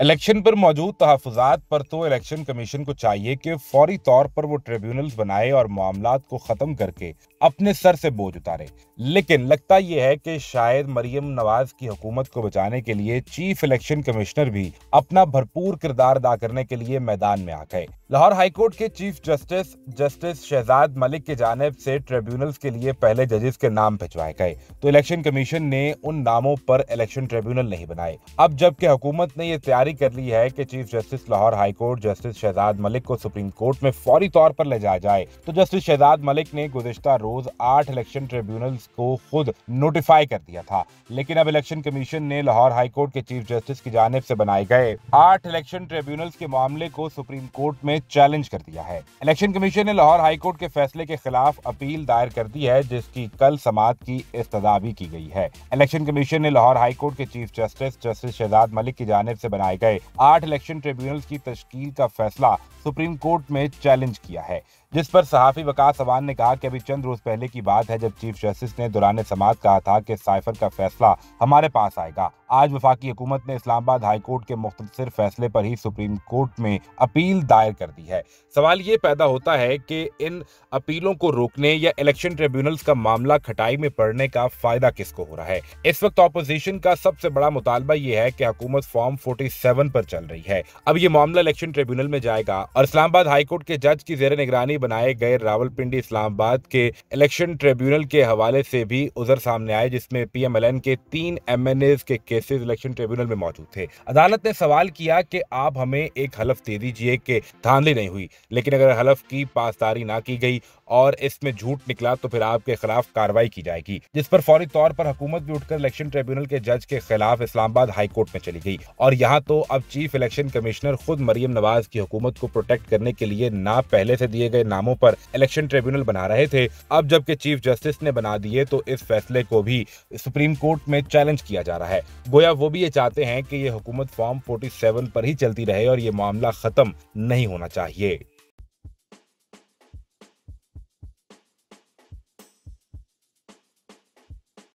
Election पर मौजूद तहफात पर तो इलेक्शन कमीशन को चाहिए कि फौरी तौर पर वो ट्रिब्यूनल्स बनाए और मामला को खत्म करके अपने सर से बोझ उतारे। लेकिन लगता यह है कि शायद मरियम नवाज़ की हुकूमत को बचाने के लिए चीफ इलेक्शन कमिश्नर भी अपना भरपूर किरदार अदा करने के लिए मैदान में आ गए। लाहौर हाईकोर्ट के chief justice justice Shahzad Malik की जानब से ट्रिब्यूनल्स के लिए पहले जजेस के नाम भिजवाए गए। तो इलेक्शन कमीशन ने उन नामों पर इलेक्शन ट्रिब्यूनल नहीं बनाए। अब जबकि हुकूमत ने यह तैयारी कर ली है कि chief justice Lahore high court justice Shahzad Malik को सुप्रीम कोर्ट में फौरी तौर पर ले जाया जाए। तो जस्टिस शहजाद मलिक ने गुजश्ता रोज आठ इलेक्शन ट्रिब्यूनल्स को खुद नोटिफाई कर दिया था। लेकिन अब इलेक्शन कमीशन ने लाहौर हाईकोर्ट के चीफ जस्टिस की जानब ऐसी बनाए गए आठ इलेक्शन ट्रिब्यूनल्स के मामले को सुप्रीम कोर्ट में चैलेंज कर दिया है। इलेक्शन कमीशन ने लाहौर हाईकोर्ट के फैसले के खिलाफ अपील दायर कर दी है, जिसकी कल समात की इस्तदा भी की गई है। इलेक्शन कमीशन ने लाहौर हाईकोर्ट के chief justice justice Shahzad Malik की जानब से बनाए गए। आठ इलेक्शन ट्रिब्यूनल की तश्कील का फैसला सुप्रीम कोर्ट में चैलेंज किया है। जिस पर सहाफी वकास सवान ने कहा कि अभी चंद रोज पहले की बात है जब चीफ जस्टिस ने दौरान समाज कहा था कि साइफर का फैसला हमारे पास आएगा। आज वफाकी हुकूमत ने इस्लामाबाद हाई कोर्ट के मुख्तर फैसले पर ही सुप्रीम कोर्ट में अपील दायर कर दी है। सवाल ये पैदा होता है कि इन अपीलों को रोकने या इलेक्शन ट्रिब्यूनल्स का मामला खटाई में पड़ने का फ़ायदा किसको हो रहा है? इस वक्त ऑपोजिशन का सबसे बड़ा मुतालबा यह है कि हुकूमत फॉर्म 47 पर चल रही है। अब ये मामला इलेक्शन ट्रिब्यूनल में जाएगा और इस्लामाबाद हाईकोर्ट के जज की जेर निगरानी बनाए गए रावलपिंडी इस्लामाबाद के इलेक्शन ट्रिब्यूनल के हवाले से भी उजर सामने आए, जिसमें पीएमएलएन के तीन एमएनए के केसेस इलेक्शन ट्रिब्यूनल में मौजूद थे। अदालत ने सवाल किया कि आप हमें एक हलफ दे दीजिए कि धांधली नहीं हुई, लेकिन अगर हलफ की पासदारी ना की गई और इसमें झूठ निकला तो फिर आपके खिलाफ कार्रवाई की जाएगी, जिस पर फौरी तौर पर हुकूमत भी उठकर इलेक्शन ट्रिब्यूनल के जज के खिलाफ इस्लामाबाद हाई कोर्ट में चली गई। और यहाँ तो अब चीफ इलेक्शन कमिश्नर खुद मरियम नवाज़ की हुकूमत को प्रोटेक्ट करने के लिए ना पहले से दिए गए नामों पर इलेक्शन ट्रिब्यूनल बना रहे थे। अब जबकि चीफ जस्टिस ने बना दिए तो इस फैसले को भी सुप्रीम कोर्ट में चैलेंज किया जा रहा है। गोया वो भी ये चाहते हैं कि ये हुकूमत फॉर्म 47 पर ही चलती रहे और ये मामला खत्म नहीं होना चाहिए।